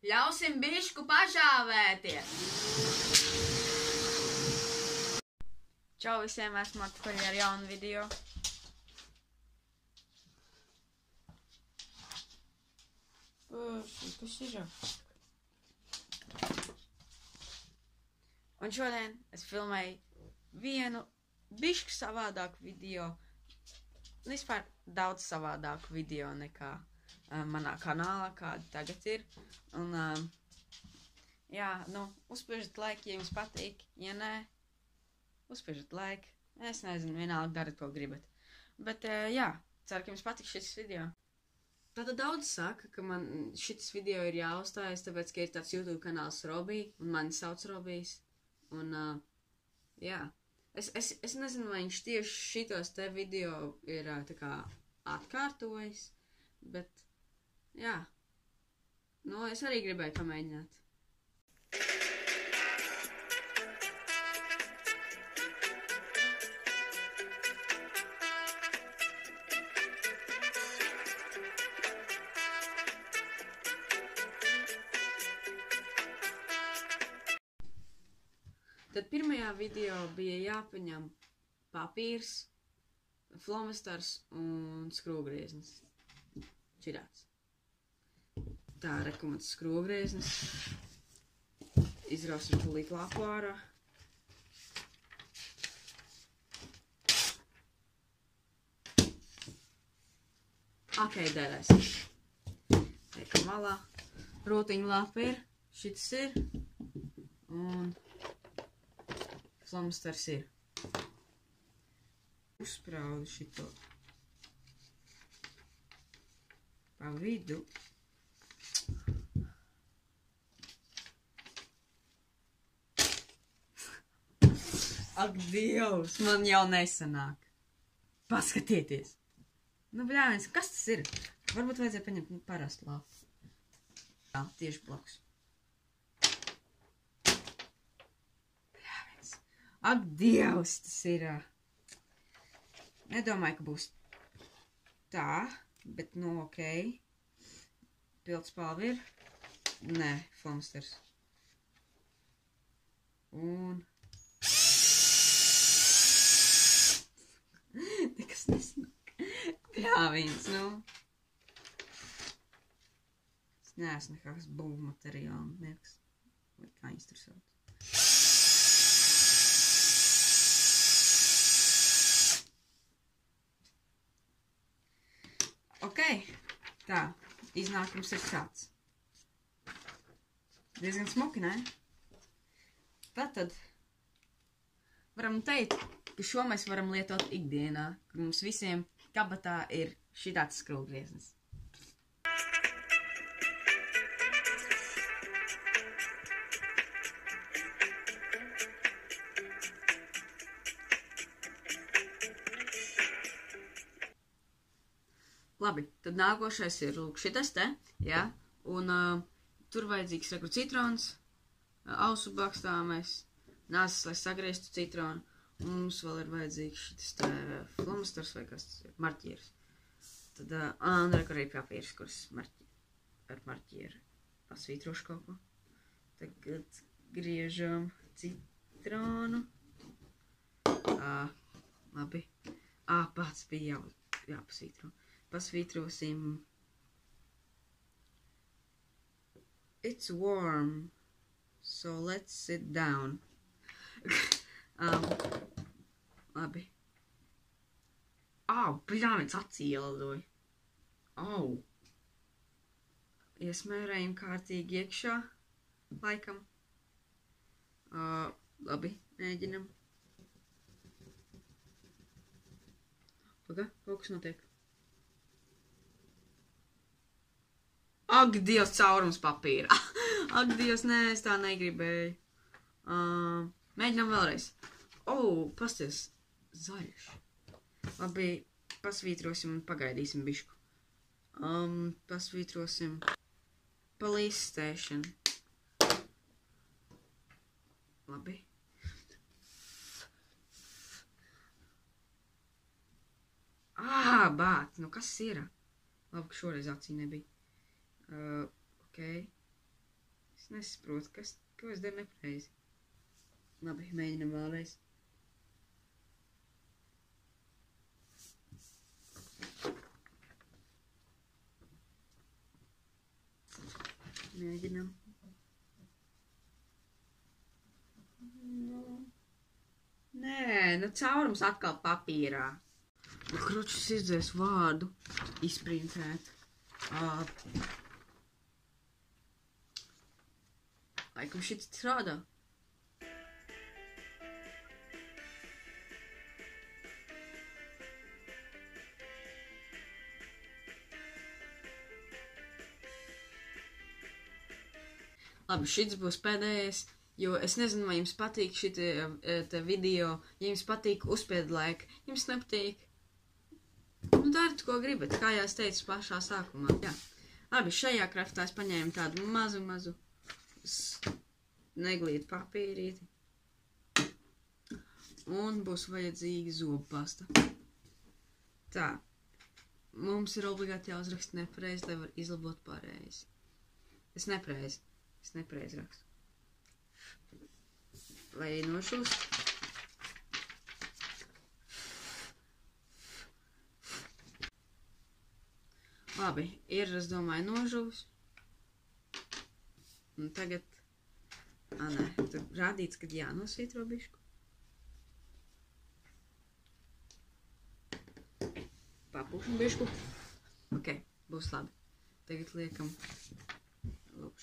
Ļausim bišku pažāvēties! Čau visiem, esmu atpakaļ ar jaunu video. Kas ir? Un šodien es filmēju vienu bišķi savādāku video. Nu, Vispār daudz savādāku video nekā manā kanālā, kāda tagad ir. Un, uh, jā, nu, uzspiežat laiku, ja jums patīk. Ja nē, uzspiežat laiku. Es nezinu, vienalga darat, ko gribat. Bet, uh, jā, ceru, ka jums patiks šis video. Tātad daudz saka, ka man šis video ir jāuzstājas, tāpēc, ka ir tāds YouTube kanāls Robī, un mani sauc Robijs. Un, uh, jā, es, es, es nezinu, vai viņš tieši šitos te video ir uh, tā kā atkārtojis, bet, jā, nu, es arī gribēju pamēģināt. Tad pirmajā video bija jāpaņem papīrs, flomasters un skrūvgrieznis. Šitās. Tā rekomendāts skrūvgrieznis. Izrausim tulīt lapu ārā. Derēs. Liekam malā. Rotiņu lapa ir. Šits ir. Un Flamsters ir. Uzspraudu šito pa vidu. Ak, Dievs, man jau nesanāk. Paskatieties. Nu, bļāviens, kas tas ir? Varbūt vajadzēja paņemt nu, parastu lapu. Jā, tieši blakus. Ak, Dievs, tas ir. Nedomāju, ka būs tā, bet, nu, ok. Pildspalva ir. Nē, flamsters. Un. Nekas nesanāk. Jā, viens, nu. Es neesmu nekāds būvmateriālnieks. Vai kā viņas tur sauc. Ok, tā, iznākums ir šāds. Diezgan smuki, ne? Tātad varam teikt, ka šo mēs varam lietot ikdienā, ka mums visiem kabatā ir šitāds skrūvgrieznis. Labi, tad nākošais ir lūk šitas te, jā, un uh, tur vajadzīgs, reku, citrons, ausu bakstāmais, nāsas, lai sagrieztu citronu, mums vēl ir vajadzīgs šitas te flomasters vai kas tas ir, marķieris. Tad, uh, un reku arī papīrs, kuras marķi, ar marķieru pasvītrošu kaut ko. Tagad griežam citronu. Ā, labi. Ā, pats bija jau, jāpasvītro pasvītrosim. It's warm, so let's sit down. um, labi. Ā, bļāviens acī ielidoja. Au. Iesmērējam kārtīgi iekšā, laikam. Uh, labi, mēģinam. Paga, kaut kas notiek. Ak, Dievs, caurums papīra. Ak, Dievs, nē, es tā negribēju. Uh, mēģinām vēlreiz. O, oh, pasties, zaļš. Labi, pasvītrosim un pagaidīsim bišku. Um, pasvītrosim police station. Labi. Ā, bāt, nu kas ir? Labi, ka šoreiz acī nebija. Uh, ok. nesaprotu, kas, ko es daru nepareizi. Labi, mēģinam vēlreiz. Mēģinam. Nu. Nē, nu caurums atkal papīrā. Nu, Kručs izdzēs vārdu izprincēt. Uh, laikam šits strādā. Labi, šis būs pēdējais, jo es nezinu, vai jums patīk šī video. Ja jums patīk, uzspied laiku. Jums nepatīk. Nu, dariet, ko gribat, kā jau es teicu pašā sākumā. Jā. Labi, šajā kraftā es paņēmu tādu mazu, mazu neglītu papīrīti. Un būs vajadzīga zobu pasta. Tā. Mums ir obligāti jāuzraksta nepareizi, lai var izlabot pareizi. Es nepareizi. Es nepareizi rakstu. Vai nošūst? Labi, ir, es domāju, nožūs. Un tagad, ā, nē, tur rādīts, kad jānosvītro bišku. Papūšam bišku. Ok, būs labi. Tagad liekam,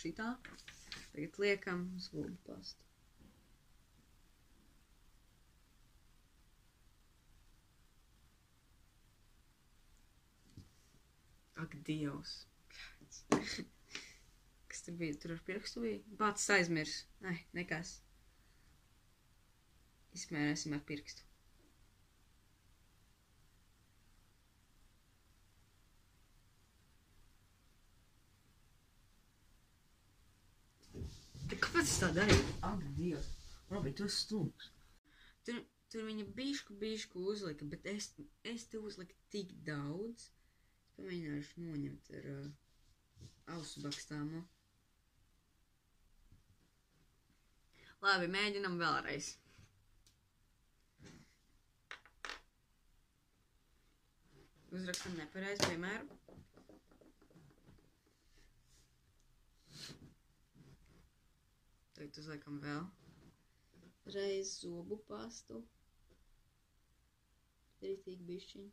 šitā. Tagad liekam zūbu pastu. Ak, Dievs! Kas tur bija? Tur ar pirkstu bija? Bācis aizmirs. Ai, nekas. Izmērēsim ar pirkstu. Kāpēc es tā darīju? Ak, Dievs! Labi, tu esi stulbs. Tur, tur viņa bišku, bišku uzlika, bet es, es te uzliku tik daudz. Pamēģināšu noņemt ar uh, ausu bakstāmo. Labi, mēģinam vēlreiz. Uzrakstam nepareizi, piemēram. Tagad uzliekam vēl reiz zobu pastu. Rītīgi bišķiņ.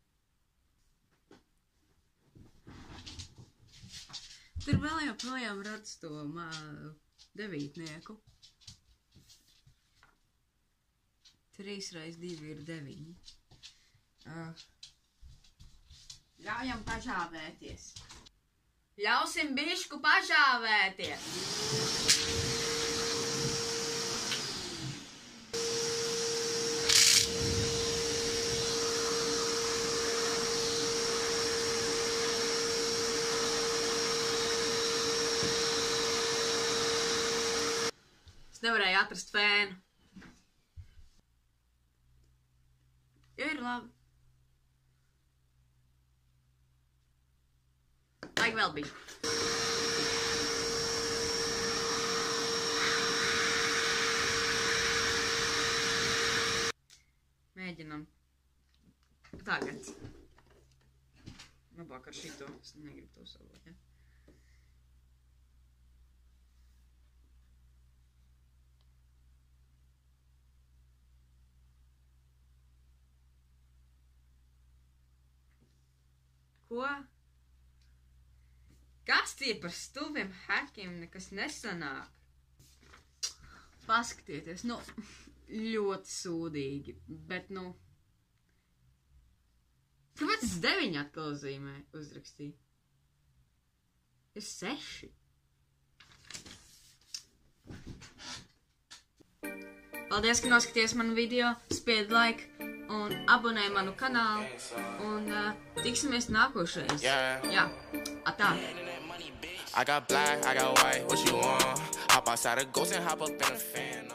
Tur vēl joprojām redz to devītnieku. Trīs reiz divi ir deviņi. Uh, ļaujam pažāvēties. Ļausim bišku pažāvēties. Nevarēju atrast fēnu. Ir labi. Vajag vēl bija. Mēģinam. Tagad. Labāk ar šito. Es negribu to savot, ja? Ko? Kas tie par stulbiem hekiem nekas nesanāk? Paskatieties, nu, ļoti sūdīgi, bet, nu. Kāpēc tas deviņi atkal zīmē uzrakstīja? Ir seši. Paldies, ka noskaties manu video, spied like un abonē manu kanālu. Un uh, tiksimies nākošais. Yeah. Jā, atā. I got black, I got white, what you want? Hop outside a ghost and hop up in a fan.